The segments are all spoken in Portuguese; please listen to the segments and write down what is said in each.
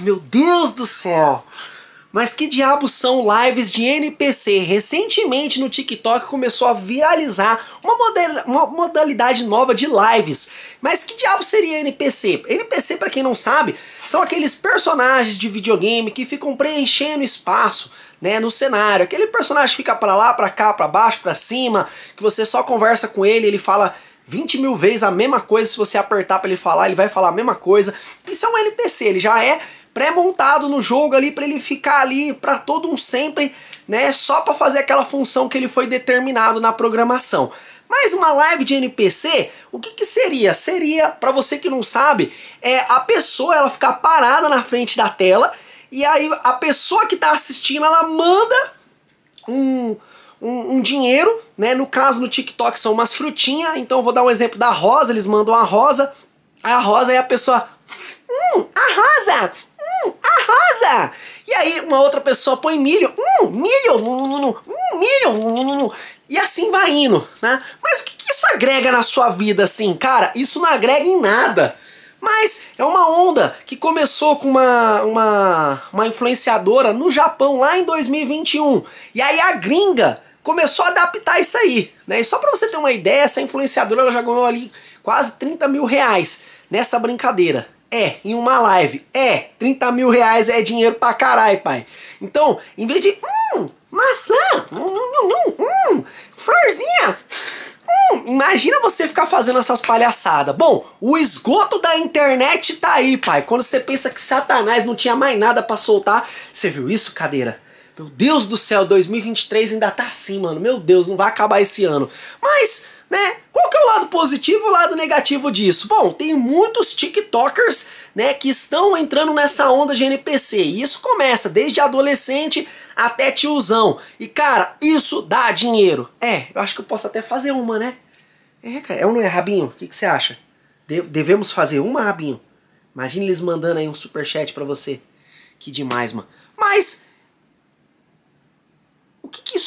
meu Deus do céu! Mas que diabos são lives de NPC? Recentemente no TikTok começou a viralizar uma, uma modalidade nova de lives. Mas que diabo seria NPC? NPC, para quem não sabe, são aqueles personagens de videogame que ficam preenchendo espaço né, no cenário. Aquele personagem fica para lá, para cá, para baixo, para cima, que você só conversa com ele, ele fala 20 mil vezes a mesma coisa, se você apertar para ele falar, ele vai falar a mesma coisa. Isso é um NPC, ele já é pré-montado no jogo ali para ele ficar ali para todo um sempre, né, só para fazer aquela função que ele foi determinado na programação. Mas uma live de NPC, o que, que seria? Seria, para você que não sabe, é a pessoa ela ficar parada na frente da tela e aí a pessoa que está assistindo ela manda um, um, um, dinheiro, né? No caso no TikTok são umas frutinhas, então vou dar um exemplo da rosa, eles mandam a rosa, a rosa e a pessoa, hum, a rosa, hum, a rosa. E aí uma outra pessoa põe milho, hum, milho, hum, milho, e assim vai indo, né? Mas o que, que isso agrega na sua vida assim? Cara, isso não agrega em nada. Mas é uma onda que começou com uma, uma, uma influenciadora no Japão lá em 2021. E aí a gringa começou a adaptar isso aí. Né? E só para você ter uma ideia, essa influenciadora já ganhou ali quase 30 mil reais nessa brincadeira. É, em uma live. É, 30 mil reais é dinheiro pra caralho, pai. Então, em vez de. Hum, maçã! Hum, hum, hum, hum florzinha! Hum, imagina você ficar fazendo essas palhaçadas. Bom, o esgoto da internet tá aí, pai. Quando você pensa que Satanás não tinha mais nada para soltar. Você viu isso, cadeira? Meu Deus do céu, 2023 ainda tá assim, mano. Meu Deus, não vai acabar esse ano. Mas né? Qual que é o lado positivo e o lado negativo disso? Bom, tem muitos TikTokers, né, que estão entrando nessa onda de NPC. E isso começa desde adolescente até tiozão. E cara, isso dá dinheiro. É, eu acho que eu posso até fazer uma, né? É, cara, é ou não é, Rabinho? O que, que você acha? De devemos fazer uma, Rabinho? Imagina eles mandando aí um superchat pra você. Que demais, mano. Mas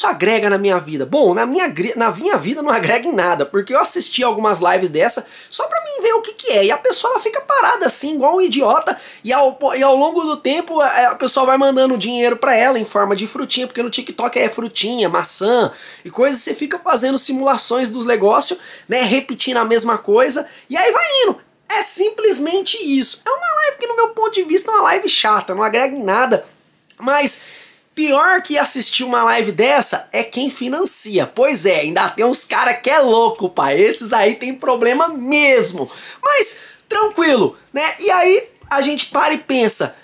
isso agrega na minha vida? Bom, na minha, na minha vida não agrega em nada, porque eu assisti algumas lives dessa só pra mim ver o que, que é. E a pessoa ela fica parada assim, igual um idiota, e ao, e ao longo do tempo a, a pessoa vai mandando dinheiro pra ela em forma de frutinha, porque no TikTok é frutinha, maçã e coisas. Você fica fazendo simulações dos negócios, né? Repetindo a mesma coisa, e aí vai indo. É simplesmente isso. É uma live que, no meu ponto de vista, é uma live chata, não agrega em nada. Mas Pior que assistir uma live dessa é quem financia. Pois é, ainda tem uns cara que é louco, pai. Esses aí tem problema mesmo. Mas tranquilo, né? E aí a gente para e pensa,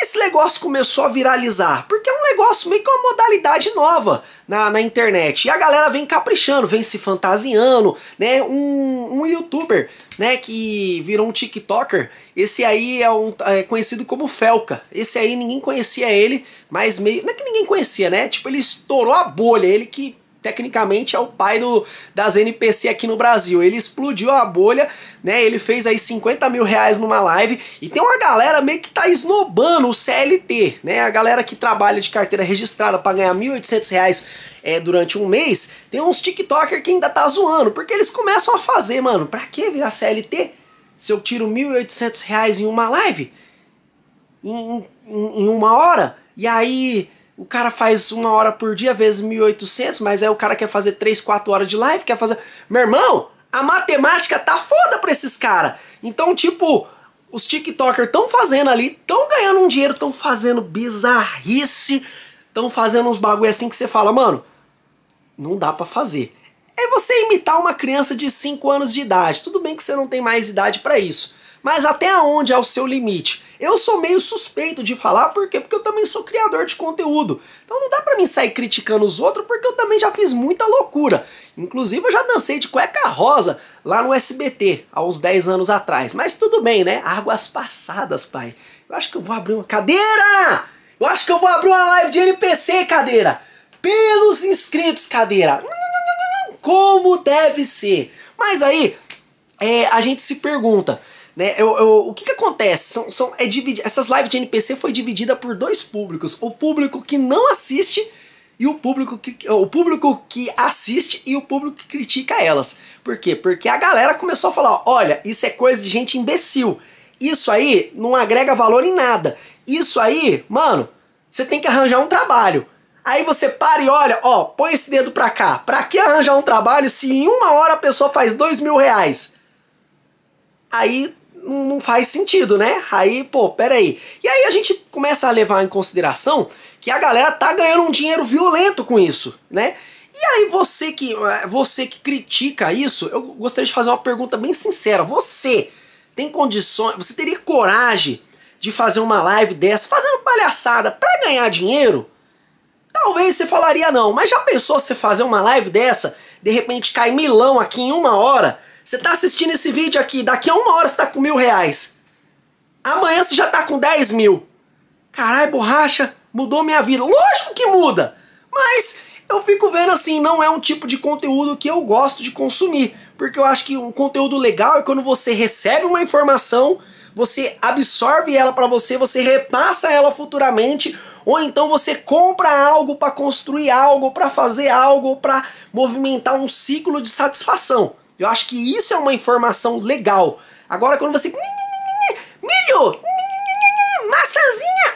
que, esse negócio começou a viralizar? Porque é um negócio meio que uma modalidade nova na, na internet. E a galera vem caprichando, vem se fantasiando, né? Um, um youtuber, né, que virou um TikToker, esse aí é, um, é conhecido como Felca. Esse aí ninguém conhecia ele, mas meio. Não é que ninguém conhecia, né? Tipo, ele estourou a bolha, ele que tecnicamente é o pai do, das NPC aqui no Brasil. Ele explodiu a bolha, né? Ele fez aí 50 mil reais numa live e tem uma galera meio que tá esnobando o CLT, né? A galera que trabalha de carteira registrada para ganhar 1.800 reais é, durante um mês, tem uns TikToker que ainda tá zoando, porque eles começam a fazer, mano, pra que virar CLT? Se eu tiro 1.800 reais em uma live? Em, em, em uma hora? E aí o cara faz uma hora por dia, vezes 1.800, mas aí o cara quer fazer 3, 4 horas de live, quer fazer... Meu irmão, a matemática tá foda pra esses caras. Então, tipo, os TikTokers estão fazendo ali, estão ganhando um dinheiro, estão fazendo bizarrice, estão fazendo uns bagulho assim que você fala, mano, não dá para fazer. É você imitar uma criança de 5 anos de idade. Tudo bem que você não tem mais idade para isso. Mas até onde é o seu limite? Eu sou meio suspeito de falar, por quê? Porque eu também sou criador de conteúdo. Então não dá pra mim sair criticando os outros, porque eu também já fiz muita loucura. Inclusive eu já dancei de cueca rosa lá no SBT, há uns 10 anos atrás. Mas tudo bem, né? Águas passadas, pai. Eu acho que eu vou abrir uma cadeira! Eu acho que eu vou abrir uma live de NPC, cadeira! Pelos inscritos, cadeira! Como deve ser. Mas aí, é, a gente se pergunta, né? Eu, eu, o que, que acontece? São, são, é dividir, essas lives de NPC foi dividida por dois públicos. O público que não assiste e o público que, o público que assiste e o público que critica elas. Por quê? Porque a galera começou a falar, olha, isso é coisa de gente imbecil. Isso aí não agrega valor em nada. Isso aí, mano, você tem que arranjar um trabalho. Aí você para e olha, ó, põe esse dedo pra cá. Pra que arranjar um trabalho se em uma hora a pessoa faz dois mil reais? Aí não faz sentido, né? Aí, pô, peraí. E aí a gente começa a levar em consideração que a galera tá ganhando um dinheiro violento com isso, né? E aí você que você que critica isso, eu gostaria de fazer uma pergunta bem sincera. Você tem condições, você teria coragem de fazer uma live dessa, fazendo palhaçada para ganhar dinheiro? Talvez você falaria não, mas já pensou você fazer uma live dessa, de repente cai milão aqui em uma hora? Você tá assistindo esse vídeo aqui, daqui a uma hora você tá com mil reais. Amanhã você já tá com 10 mil. Caralho, borracha, mudou minha vida. Lógico que muda, mas eu fico vendo assim, não é um tipo de conteúdo que eu gosto de consumir. Porque eu acho que um conteúdo legal é quando você recebe uma informação, você absorve ela para você, você repassa ela futuramente, ou então você compra algo para construir algo, para fazer algo, para movimentar um ciclo de satisfação. Eu acho que isso é uma informação legal. Agora quando você milho, maçãzinha,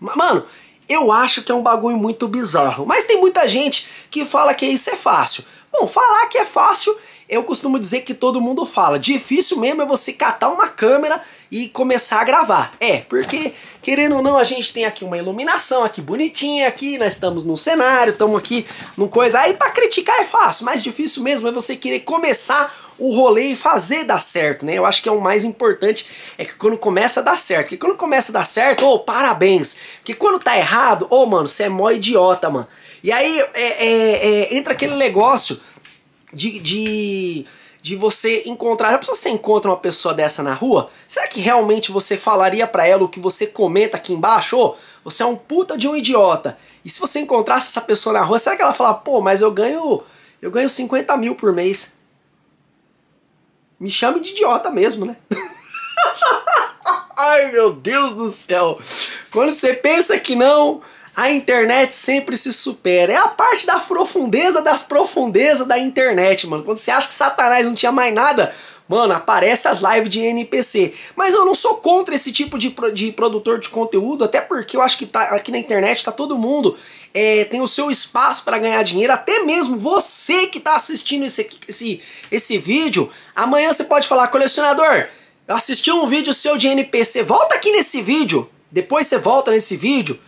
mano, eu acho que é um bagulho muito bizarro. Mas tem muita gente que fala que isso é fácil. Bom, falar que é fácil, eu costumo dizer que todo mundo fala. Difícil mesmo é você catar uma câmera e começar a gravar. É, porque querendo ou não, a gente tem aqui uma iluminação aqui bonitinha aqui, nós estamos no cenário, estamos aqui num coisa. Aí para criticar é fácil, mas difícil mesmo é você querer começar o rolê e fazer dar certo, né? Eu acho que é o mais importante, é que quando começa a dar certo. Porque quando começa a dar certo, ô, oh, parabéns. Porque quando tá errado, ô, oh, mano, você é mó idiota, mano. E aí é, é, é, entra aquele negócio de, de, de você encontrar. Já se você encontra uma pessoa dessa na rua, será que realmente você falaria para ela o que você comenta aqui embaixo? Oh, você é um puta de um idiota. E se você encontrasse essa pessoa na rua, será que ela fala, pô, mas eu ganho. Eu ganho 50 mil por mês. Me chame de idiota mesmo, né? Ai meu Deus do céu! Quando você pensa que não, a internet sempre se supera. É a parte da profundeza das profundezas da internet, mano. Quando você acha que Satanás não tinha mais nada, mano, aparece as lives de NPC. Mas eu não sou contra esse tipo de, de produtor de conteúdo, até porque eu acho que tá, aqui na internet tá todo mundo é, tem o seu espaço para ganhar dinheiro, até mesmo você que está assistindo esse, esse, esse vídeo, amanhã você pode falar, colecionador, eu assisti um vídeo seu de NPC, volta aqui nesse vídeo, depois você volta nesse vídeo,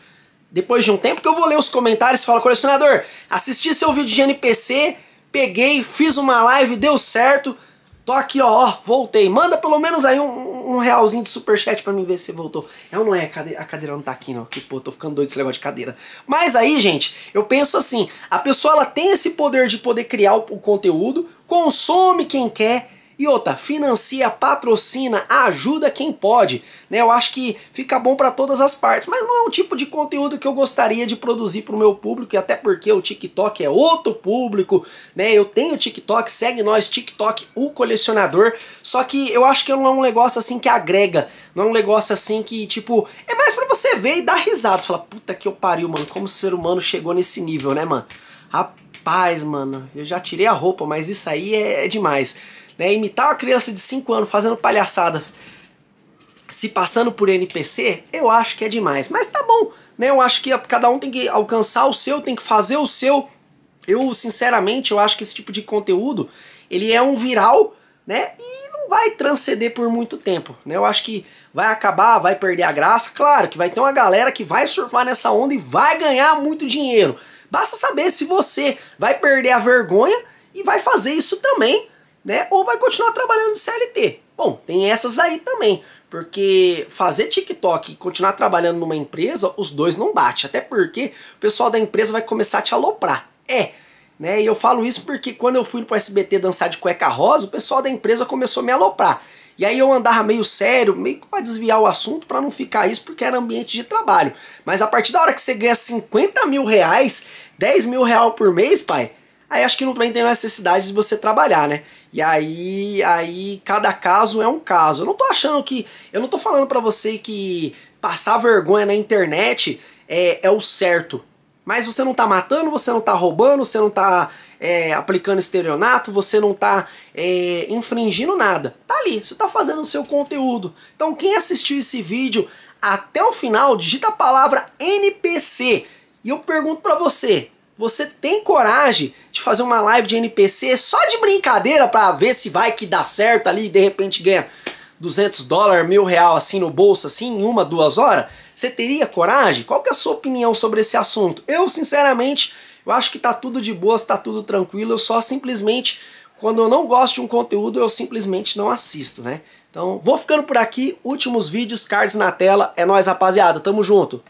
depois de um tempo que eu vou ler os comentários e fala, colecionador, assisti seu vídeo de NPC, peguei, fiz uma live, deu certo, tô aqui, ó, ó voltei. Manda pelo menos aí um, um realzinho de superchat pra mim ver se voltou. É ou não é? A cadeira, a cadeira não tá aqui, não. Que, pô, tô ficando doido esse negócio de cadeira. Mas aí, gente, eu penso assim, a pessoa ela tem esse poder de poder criar o, o conteúdo, consome quem quer, e outra, financia, patrocina, ajuda quem pode. Né? Eu acho que fica bom para todas as partes, mas não é um tipo de conteúdo que eu gostaria de produzir para o meu público, e até porque o TikTok é outro público, né? Eu tenho TikTok, segue nós, TikTok, o colecionador. Só que eu acho que não é um negócio assim que agrega, não é um negócio assim que, tipo, é mais para você ver e dar risada. Você fala, puta que eu pariu, mano, como o ser humano chegou nesse nível, né, mano? Rapaz, mano, eu já tirei a roupa, mas isso aí é, é demais. Né? Imitar uma criança de 5 anos fazendo palhaçada, se passando por NPC, eu acho que é demais. Mas tá bom, né? Eu acho que cada um tem que alcançar o seu, tem que fazer o seu. Eu, sinceramente, eu acho que esse tipo de conteúdo, ele é um viral, né? E não vai transcender por muito tempo, né? Eu acho que vai acabar, vai perder a graça. Claro que vai ter uma galera que vai surfar nessa onda e vai ganhar muito dinheiro. Basta saber se você vai perder a vergonha e vai fazer isso também né? Ou vai continuar trabalhando de CLT. Bom, tem essas aí também. Porque fazer TikTok e continuar trabalhando numa empresa, os dois não bate. Até porque o pessoal da empresa vai começar a te aloprar. É, né? E eu falo isso porque quando eu fui pro SBT dançar de cueca rosa, o pessoal da empresa começou a me aloprar. E aí eu andava meio sério, meio para desviar o assunto para não ficar isso, porque era ambiente de trabalho. Mas a partir da hora que você ganha 50 mil reais, 10 mil reais por mês, pai, aí acho que não tem necessidade de você trabalhar, né? E aí, aí cada caso é um caso. Eu não tô achando que. Eu não tô falando para você que passar vergonha na internet é, é o certo. Mas você não tá matando, você não tá roubando, você não tá é, aplicando estelionato, você não tá é, infringindo nada. Tá ali, você tá fazendo o seu conteúdo. Então quem assistiu esse vídeo até o final, digita a palavra NPC. E eu pergunto para você, você tem coragem de fazer uma live de NPC só de brincadeira para ver se vai que dá certo ali e de repente ganha 200 dólares, mil real assim no bolso, assim, em uma, duas horas? Você teria coragem? Qual que é a sua opinião sobre esse assunto? Eu, sinceramente, eu acho que tá tudo de boa, tá tudo tranquilo. Eu só simplesmente, quando eu não gosto de um conteúdo, eu simplesmente não assisto, né? Então, vou ficando por aqui. Últimos vídeos, cards na tela. É nóis, rapaziada. Tamo junto.